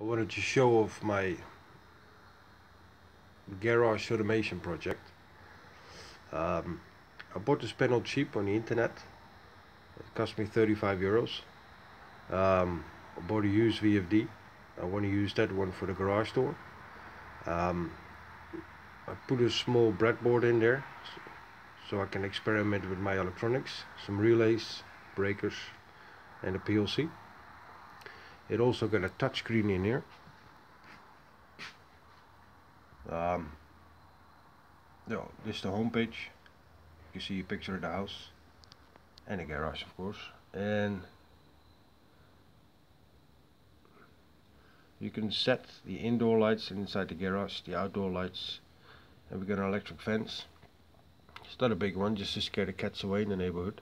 I wanted to show off my garage automation project. Um, I bought this panel cheap on the internet. It cost me 35 euros. Um, I bought a used VFD. I want to use that one for the garage door. Um, I put a small breadboard in there so I can experiment with my electronics, some relays, breakers and a PLC. It also got a touchscreen in here. Um, no, this is the home page. You see a picture of the house and the garage, of course. And you can set the indoor lights inside the garage, the outdoor lights, and we got an electric fence. It's not a big one, just to scare the cats away in the neighborhood.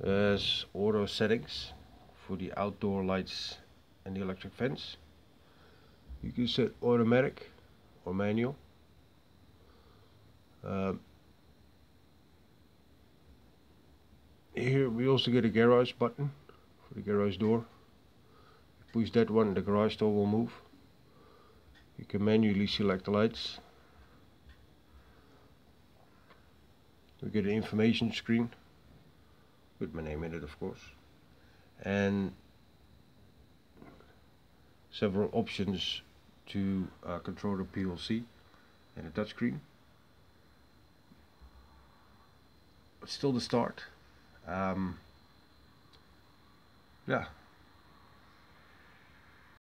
There's auto settings for the outdoor lights and the electric fence. You can set automatic or manual. Um, here we also get a garage button for the garage door. Push that one, the garage door will move. You can manually select the lights. We get an information screen with my name in it, of course and several options to uh, control the PLC and a touchscreen. But still the start. Um, yeah,